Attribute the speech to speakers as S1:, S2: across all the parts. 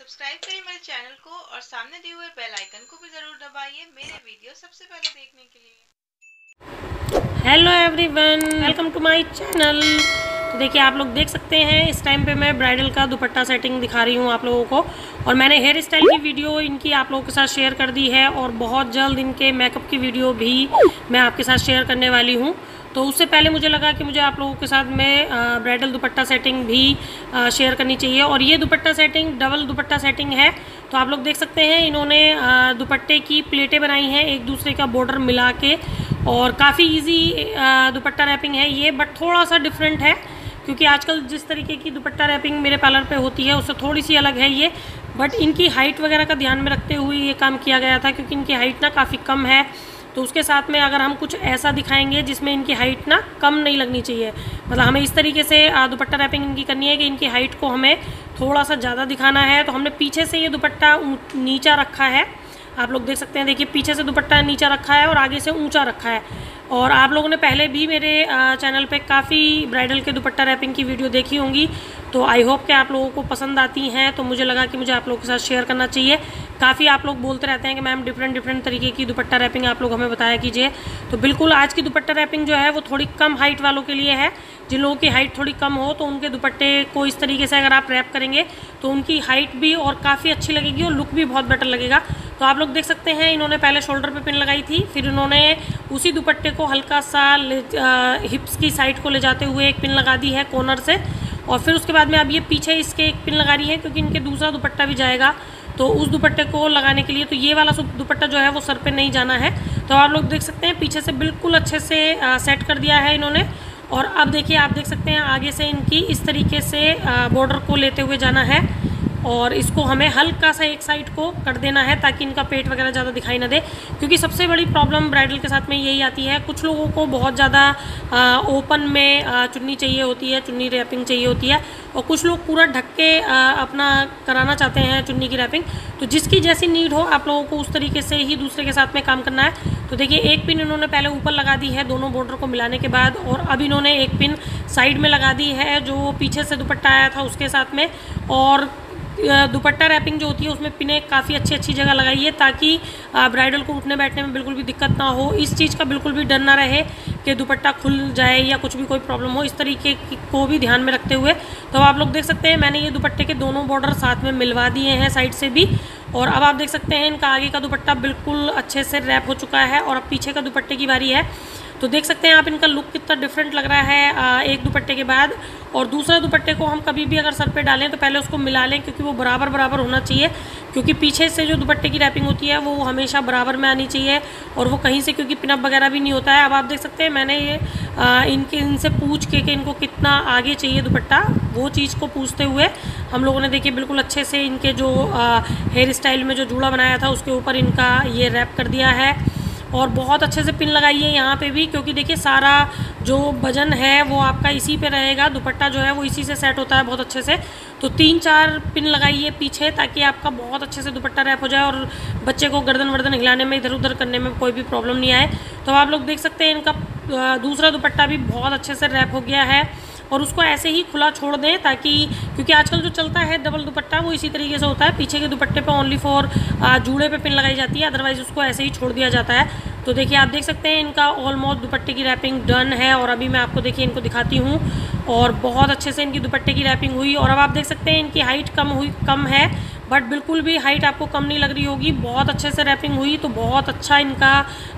S1: Subscribe करिए मेरे channel को और सामने दिए हुए बेल आइकन को भी ज़रूर दबाइए मेरे वीडियो सबसे पहले देखने के लिए।
S2: Hello everyone welcome to my channel तो देखिए, आप लोग देख सकते हैं, इस टाइम पे मैं ब्राइडल का दुपट्टा सेटिंग दिखा रही हूँ आप लोगों को। और मैंने हेयर स्टाइल की वीडियो इनकी आप लोगों के साथ शेयर कर दी है और बहुत जल्द इनके मेकअप की वीडियो भी मैं आपके साथ शेयर करने वाली हूँ। तो उससे पहले मुझे लगा कि मुझे आप लोगों के साथ में ब्राइडल दुपट्टा सेटिंग भी शेयर करनी चाहिए। और ये dupatta setting double dupatta setting है। तो आप लोग देख सकते हैं, इन्होंने दुपट्टे की प्लेटें बनाई हैं एक दूसरे का बॉर्डर मिला के। और काफ़ी इजी दुपट्टा रैपिंग है ये बट थोड़ा सा डिफरेंट है। क्योंकि आजकल जिस तरीके की दुपट्टा रैपिंग मेरे पार्लर पे होती है, उससे थोड़ी सी अलग है ये। बट इनकी हाइट वगैरह का ध्यान में रखते हुए ये काम किया गया था, क्योंकि इनकी हाइट ना काफ़ी कम है। तो उसके साथ में अगर हम कुछ ऐसा दिखाएँगे जिसमें इनकी हाइट ना कम नहीं लगनी चाहिए। मतलब हमें इस तरीके से दुपट्टा रैपिंग इनकी करनी है कि इनकी हाइट को हमें थोड़ा सा ज़्यादा दिखाना है। तो हमने पीछे से ये दुपट्टा नीचा रखा है। आप लोग देख सकते हैं, देखिए, पीछे से दुपट्टा नीचा रखा है और आगे से ऊँचा रखा है। और आप लोगों ने पहले भी मेरे चैनल पे काफ़ी ब्राइडल के दुपट्टा रैपिंग की वीडियो देखी होंगी। तो आई होप कि आप लोगों को पसंद आती हैं। तो मुझे लगा कि मुझे आप लोगों के साथ शेयर करना चाहिए। काफ़ी आप लोग बोलते रहते हैं कि मैम डिफरेंट डिफरेंट तरीके की दुपट्टा रैपिंग आप लोग हमें बताया कीजिए। तो बिल्कुल आज की दुपट्टा रैपिंग जो है, वो थोड़ी कम हाइट वालों के लिए है। जिन लोगों की हाइट थोड़ी कम हो तो उनके दुपट्टे को इस तरीके से अगर आप रैप करेंगे तो उनकी हाइट भी और काफ़ी अच्छी लगेगी और लुक भी बहुत बेटर लगेगा। तो आप लोग देख सकते हैं, इन्होंने पहले शोल्डर पे पिन लगाई थी, फिर इन्होंने उसी दुपट्टे को हल्का सा हिप्स की साइड को ले जाते हुए एक पिन लगा दी है कॉर्नर से। और फिर उसके बाद में अब ये पीछे इसके एक पिन लगा रही है, क्योंकि इनके दूसरा दुपट्टा भी जाएगा। तो उस दुपट्टे को लगाने के लिए तो ये वाला दुपट्टा जो है वो सर पे नहीं जाना है। तो आप लोग देख सकते हैं पीछे से बिल्कुल अच्छे से आ, सेट कर दिया है इन्होंने। और अब देखिए आप देख सकते हैं आगे से इनकी इस तरीके से बॉर्डर को लेते हुए जाना है। और इसको हमें हल्का सा एक साइड को कर देना है ताकि इनका पेट वगैरह ज़्यादा दिखाई ना दे। क्योंकि सबसे बड़ी प्रॉब्लम ब्राइडल के साथ में यही आती है, कुछ लोगों को बहुत ज़्यादा ओपन में चुन्नी चाहिए होती है, चुन्नी रैपिंग चाहिए होती है और कुछ लोग पूरा ढक के अपना कराना चाहते हैं चुन्नी की रैपिंग। तो जिसकी जैसी नीड हो, आप लोगों को उस तरीके से ही दूसरे के साथ में काम करना है। तो देखिए, एक पिन इन्होंने पहले ऊपर लगा दी है दोनों बॉर्डर को मिलाने के बाद और अब इन्होंने एक पिन साइड में लगा दी है जो पीछे से दुपट्टा आया था उसके साथ में और दुपट्टा रैपिंग जो होती है, उसमें पिने काफ़ी अच्छी अच्छी जगह लगाई है ताकि ब्राइडल को उठने बैठने में बिल्कुल भी दिक्कत ना हो। इस चीज़ का बिल्कुल भी डर ना रहे कि दुपट्टा खुल जाए या कुछ भी कोई प्रॉब्लम हो। इस तरीके को भी ध्यान में रखते हुए। तो आप लोग देख सकते हैं, मैंने ये दुपट्टे के दोनों बॉर्डर साथ में मिलवा दिए हैं साइड से भी। और अब आप देख सकते हैं, इनका आगे का दुपट्टा बिल्कुल अच्छे से रैप हो चुका है और अब पीछे का दुपट्टे की बारी है। तो देख सकते हैं आप इनका लुक कितना डिफरेंट लग रहा है एक दुपट्टे के बाद और दूसरा दुपट्टे को हम कभी भी अगर सर पे डालें तो पहले उसको मिला लें क्योंकि वो बराबर बराबर होना चाहिए, क्योंकि पीछे से जो दुपट्टे की रैपिंग होती है वो हमेशा बराबर में आनी चाहिए और वो कहीं से क्योंकि पिनअप वगैरह भी नहीं होता है। अब आप देख सकते हैं मैंने ये इनके, इनसे पूछ के कि इनको कितना आगे चाहिए दुपट्टा, वो चीज़ को पूछते हुए हम लोगों ने देखिए बिल्कुल अच्छे से इनके जो हेयर स्टाइल में जो जूड़ा बनाया था उसके ऊपर इनका ये रैप कर दिया है। और बहुत अच्छे से पिन लगाइए यहाँ पे भी, क्योंकि देखिए सारा जो वज़न है वो आपका इसी पे रहेगा, दुपट्टा जो है वो इसी से सेट होता है बहुत अच्छे से। तो तीन चार पिन लगाइए पीछे ताकि आपका बहुत अच्छे से दुपट्टा रैप हो जाए और बच्चे को गर्दन वर्दन हिलाने में, इधर उधर करने में कोई भी प्रॉब्लम नहीं आए। तो आप लोग देख सकते हैं इनका दूसरा दुपट्टा भी बहुत अच्छे से रैप हो गया है। और उसको ऐसे ही खुला छोड़ दें ताकि, क्योंकि आजकल जो चलता है डबल दुपट्टा, वो इसी तरीके से होता है। पीछे के दुपट्टे पर ओनली फॉर जूड़े पे पिन लगाई जाती है अदरवाइज़ उसको ऐसे ही छोड़ दिया जाता है। तो देखिए, आप देख सकते हैं इनका ऑलमोस्ट दुपट्टे की रैपिंग डन है और अभी मैं आपको देखिए, इनको दिखाती हूँ। और बहुत अच्छे से इनकी दुपट्टे की रैपिंग हुई और अब आप देख सकते हैं इनकी हाइट कम हुई, कम है। बट बिल्कुल भी हाइट आपको कम नहीं लग रही होगी। बहुत अच्छे से रैपिंग हुई तो बहुत अच्छा इनका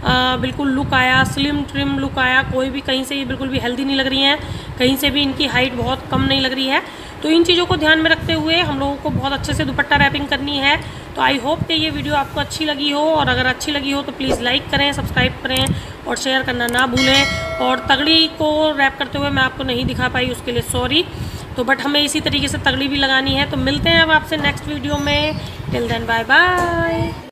S2: आ, बिल्कुल लुक आया स्लिम ट्रिम लुक आया। कोई भी कहीं से ये बिल्कुल भी हेल्दी नहीं लग रही हैं। कहीं से भी इनकी हाइट बहुत कम नहीं लग रही है। तो इन चीज़ों को ध्यान में रखते हुए हम लोगों को बहुत अच्छे से दुपट्टा रैपिंग करनी है। तो आई होप कि ये वीडियो आपको अच्छी लगी हो और अगर अच्छी लगी हो तो प्लीज़ लाइक करें सब्सक्राइब करें और शेयर करना ना भूलें। और तगड़ी को रैप करते हुए मैं आपको नहीं दिखा पाई उसके लिए सॉरी तो बट हमें इसी तरीके से तगड़ी भी लगानी है। तो मिलते हैं अब आपसे नेक्स्ट वीडियो में। Till then bye bye